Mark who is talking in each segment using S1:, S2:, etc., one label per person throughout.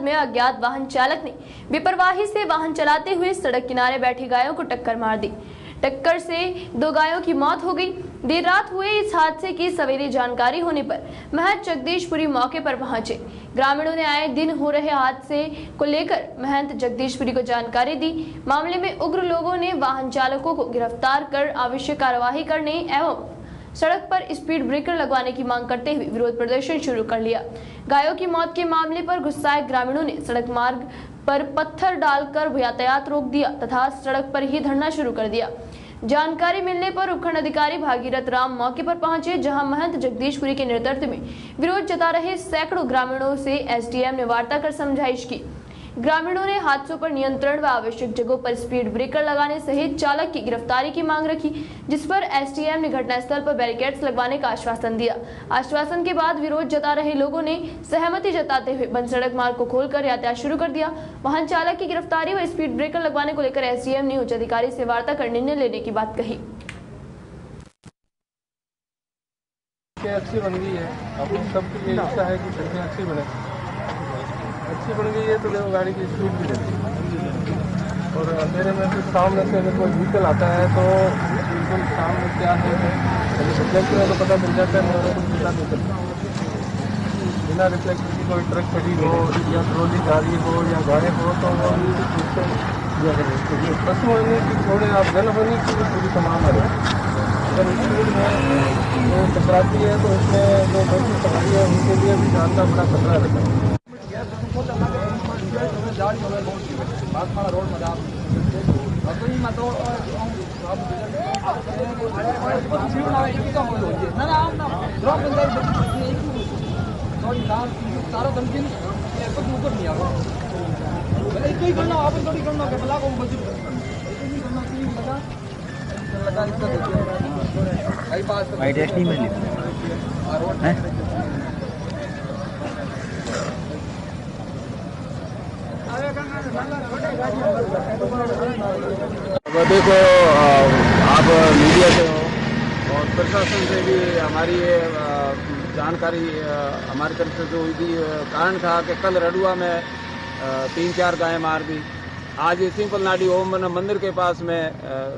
S1: जद्दोजहद में अज्ञात वाहन चालक ने बेपरवाही से वाहन चलाते हुए सड़क किनारे बैठी गायों को टक्कर मार दी। टक्कर से दो गायों की मौत हो गई। देर रात हुए इस हादसे की सवेरे जानकारी होने पर महंत जगदीशपुरी मौके पर पहुँचे। ग्रामीणों ने आए दिन हो रहे हादसे को लेकर महंत जगदीशपुरी को जानकारी दी। मामले में उग्र लोगों ने वाहन चालकों को गिरफ़्तार कर आवश्यक कार्यवाही करने एवं सड़क पर स्पीड ब्रेकर लगवाने की मांग करते हुए विरोध प्रदर्शन शुरू कर लिया। गायों की मौत के मामले पर गुस्साए ग्रामीणों ने सड़क मार्ग पर पत्थर डालकर यातायात रोक दिया तथा सड़क पर ही धरना शुरू कर दिया। जानकारी मिलने पर उपखंड अधिकारी भागीरथ राम मौके पर पहुँचे, जहाँ महंत जगदीशपुरी के नेतृत्व में विरोध जता रहे सैकड़ों ग्रामीणों से एसडीएम ने वार्ता कर समझाइश की। ग्रामीणों ने हादसों पर नियंत्रण व आवश्यक जगहों पर स्पीड ब्रेकर लगाने सहित चालक की गिरफ्तारी की मांग रखी, जिस पर एसडीएम ने घटनास्थल पर बैरिकेड्स लगवाने का आश्वासन दिया। आश्वासन के बाद विरोध जता रहे लोगों ने सहमति जताते हुए बंद सड़क मार्ग को खोलकर यातायात शुरू कर दिया। वाहन चालक की गिरफ्तारी व स्पीड ब्रेकर लगवाने को लेकर एसडीएम ने उच्च अधिकारी से वार्ता कर निर्णय लेने की बात कही।
S2: अच्छी बन गई है। अब सबकी ये इच्छा है कि सड़कें अच्छी बने। अच्छी बन गई है तो देखो गाड़ी की स्पीड भी रहती है और अंधेरे में फिर सामने से अगर कोई व्हीकल आता है तो बिल्कुल सामने क्या है रिफ्लेक्टर में तो पता चल जाता है मेरे पता नहीं चलता बिना रिफ्लेक्टर की कोई ट्रक खड़ी हो, या ट्रोली गाड़ी हो, या गाड़ी हो तो वो बस होने की थोड़े आप गन होने की पूरी तमाम है। अगर स्पीड में वो टकराती है तो उसमें जो बैठी सवारी है, उनके लिए भी जान का बड़ा खतरा रहता है।
S3: તારો ધમકી બધું ઉપર નહીં આવે ભલે એક ગણના આપણે થોડી ગણના કે ભલા કોમ બધું એક ગણના તીન લગા લગા इसका देखिए भाई पास
S4: भाई टेस्ट नहीं मिली
S3: रोड
S4: हैं?
S2: देखो आप मीडिया से हो और प्रशासन से भी हमारी ये जानकारी हमारी तरफ़ से जो हुई थी कारण था कि कल रडुआ में तीन चार गायें मार दी। आज ये सिंपल नाडी ओम मंदिर के पास में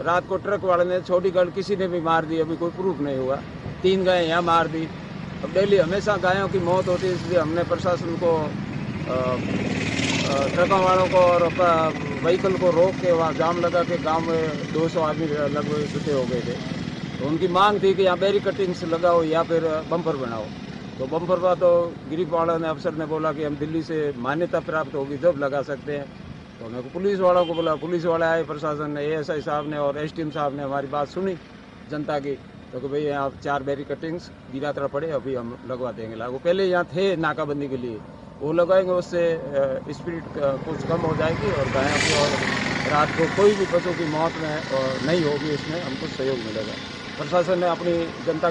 S2: रात को ट्रक वाले ने छोटी गाड़ किसी ने भी मार दी, अभी कोई प्रूफ नहीं हुआ। तीन गायें यहाँ मार दी। अब डेली हमेशा गायों की मौत होती है, इसलिए हमने प्रशासन को ट्रकों वालों को और व्हीकल को रोक के वहाँ जाम लगा के गाँव में 200 आदमी लगभग इकट्ठे हो गए थे। तो उनकी मांग थी कि यहाँ बैरी कटिंग्स लगाओ या फिर बम्पर बनाओ। तो बम्पर का तो वालों ने, अफसर ने बोला कि हम दिल्ली से मान्यता प्राप्त होगी, जब लगा सकते हैं। तो मेरे को पुलिस वालों को बोला, पुलिस वाले आए, प्रशासन ने एएसआई साहब ने और एसटीएम साहब ने हमारी बात सुनी जनता की। तो कि भाई यहाँ चार बैरी कटिंग्स गिरातरा पड़े, अभी हम लगवा देंगे। लागू पहले यहाँ थे नाकाबंदी के लिए। वो लगाएँगे, उससे स्पीड कुछ कम हो जाएगी और गायों की और रात को कोई भी पशु की मौत में नहीं होगी, इसमें हमको सहयोग मिलेगा। प्रशासन ने अपनी जनता की